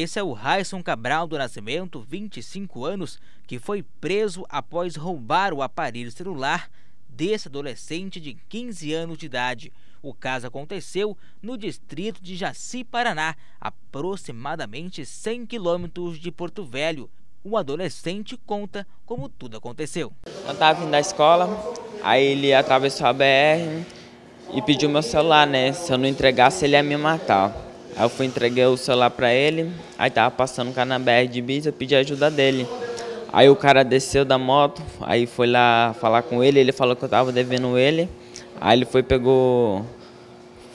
Esse é o Raison Cabral do Nascimento, 25 anos, que foi preso após roubar o aparelho celular desse adolescente de 15 anos de idade. O caso aconteceu no distrito de Jaci, Paraná, aproximadamente 100 quilômetros de Porto Velho. O adolescente conta como tudo aconteceu. Eu estava vindo da escola, aí ele atravessou a BR e pediu meu celular, né? Se eu não entregasse, ele ia me matar. Aí eu fui entreguei o celular para ele, aí tava passando o cara na BR de bis, eu pedi ajuda dele. Aí o cara desceu da moto, aí foi lá falar com ele, ele falou que eu tava devendo ele. Aí ele foi, pegou,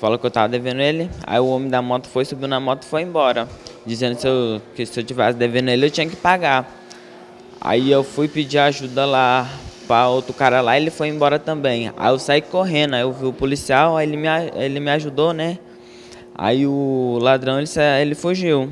falou que eu tava devendo ele. Aí o homem da moto foi, subiu na moto e foi embora. Dizendo se eu, que se eu tivesse devendo ele, eu tinha que pagar. Aí eu fui pedir ajuda lá para outro cara lá, ele foi embora também. Aí eu saí correndo, aí eu vi o policial, aí ele me, ele me ajudou, né? Aí o ladrão, ele, ele fugiu.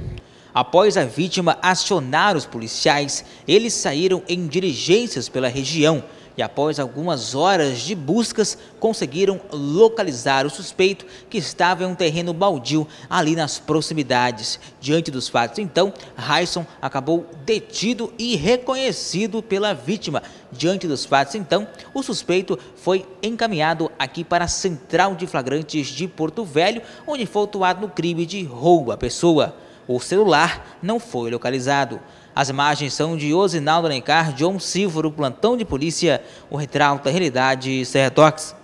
Após a vítima acionar os policiais, eles saíram em diligências pela região e após algumas horas de buscas conseguiram localizar o suspeito que estava em um terreno baldio ali nas proximidades. Diante dos fatos, então, Raison acabou detido e reconhecido pela vítima. Diante dos fatos, então, o suspeito foi encaminhado aqui para a Central de Flagrantes de Porto Velho, onde foi autuado no crime de roubo à pessoa. O celular não foi localizado. As imagens são de Osinaldo Alencar, John Silva, o plantão de polícia, o retrato da realidade Serra Tox.